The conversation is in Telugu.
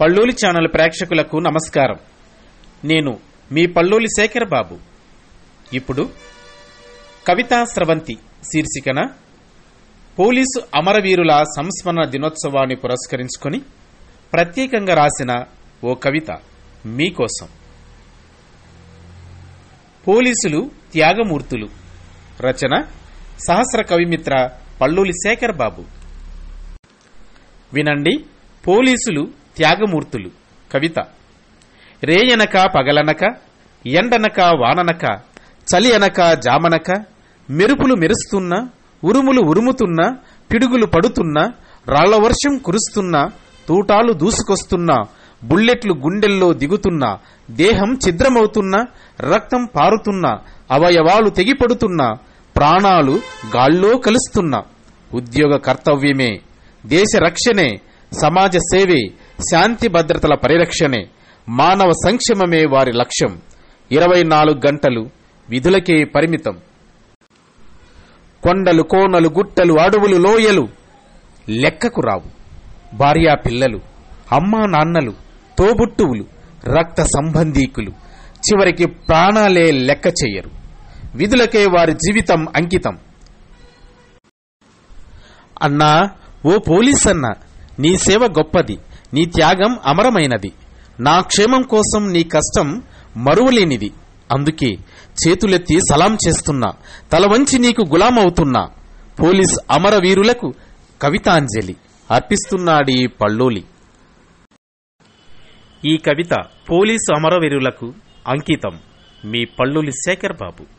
పళ్ళూలి ఛానల్ ప్రేక్షకులకు నమస్కారం. నేను మీ పళ్ళూలి శేఖర్ బాబు ఇప్పుడు కవితా స్రవంతి శీర్షికన పోలీసు అమరవీరుల సంస్మరణ దినోత్సవాన్ని పురస్కరించుకొని ప్రత్యేకంగా రాసిన ఓ కవిత మీకోసం. పోలీసులు త్యాగమూర్తులు. రచన సహస్ర కవిమిత్ర పళ్ళూలి శేఖర్ బాబు వినండి పోలీసులు త్యాగమూర్తులు. కవిత. రేయనక పగలనక ఎండనక వాననక చలి అనక జామనక మెరుపులు మెరుస్తున్నా ఉరుములు ఉరుముతున్నా పిడుగులు పడుతున్నా రాళ్ళ వర్షం కురుస్తున్నా తూటాలు దూసుకొస్తున్నా బుల్లెట్లు గుండెల్లో దిగుతున్నా దేహం ఛిద్రమవుతున్నా రక్తం పారుతున్నా అవయవాలు తెగిపడుతున్నా ప్రాణాలు గాల్లో కలుస్తున్నా. ఉద్యోగ కర్తవ్యమే. దేశ రక్షణే. సమాజ సేవే. శాంతి భద్రతల పరిరక్షణే మానవ సంక్షేమమే వారి లక్ష్యం. ఇరవై నాలుగు గంటలు విధులకే పరిమితం. కొండలు కోనలు గుట్టలు అడవులు లోయలు లెక్కకు రావు. భార్యా పిల్లలు అమ్మా నాన్నలు తోబుట్టువులు రక్త సంబంధీకులు చివరికి ప్రాణాలే లెక్క చెయ్యరు విధులకే వారి జీవితం అంకితం. అన్నా ఓ పోలీస్ అన్నా నీ సేవ గొప్పది. నీ త్యాగం అమరమైనది. నా క్షేమం కోసం నీ కష్టం మరువలేనిది. అందుకే చేతులెత్తి సలాం చేస్తున్నా. తల వంచి నీకు గులామవుతున్నా. పోలీస్ అమరవీరులకు కవితాంజలి అర్పిస్తున్నాడీ పళ్ళోలి ఈ కవిత పోలీసు అమరవీరులకు అంకితం. మీ పళ్ళులి శేఖర్ బాబు.